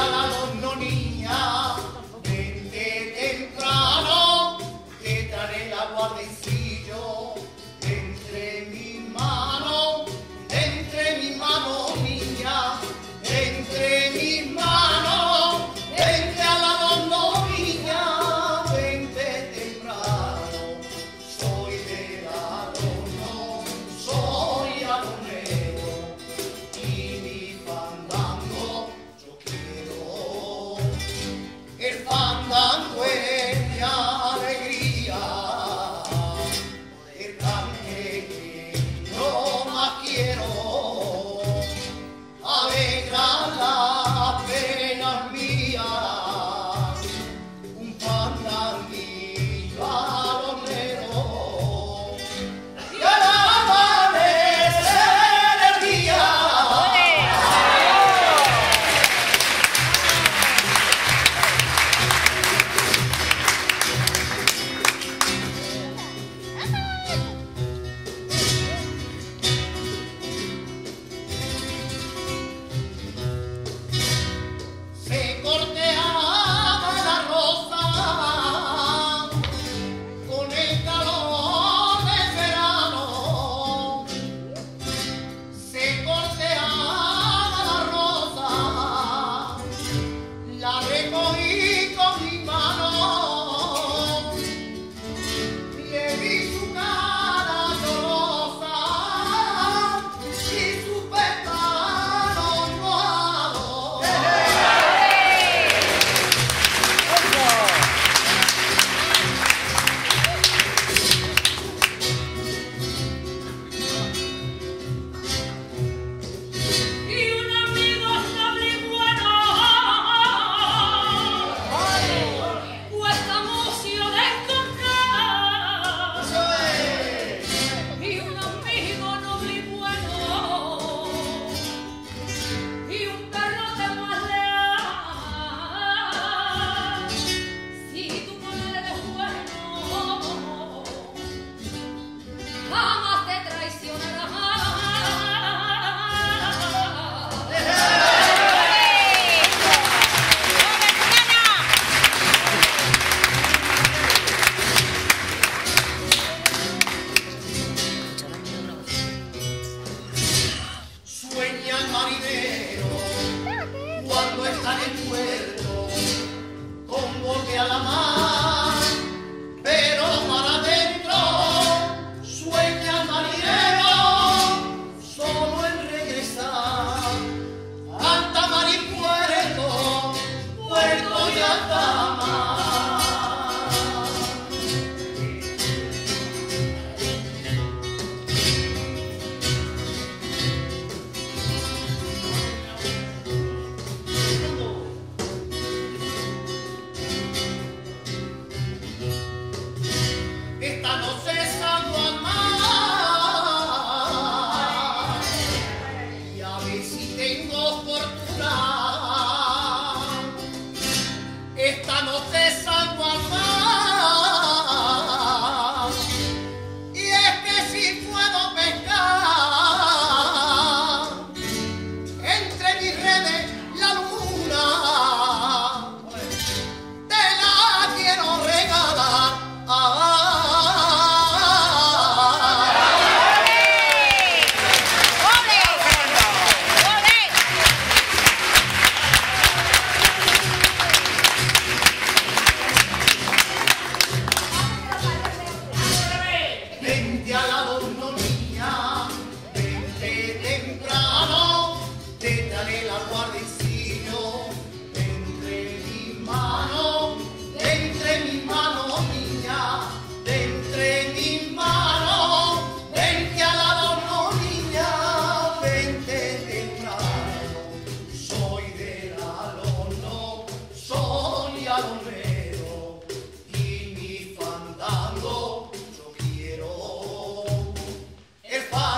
Cristiano Esta noche salgo al mar y a ver si tengo fortuna. Esta noche salgo al mar y es que si puedo pescar entre mis redes.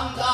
감사합니다.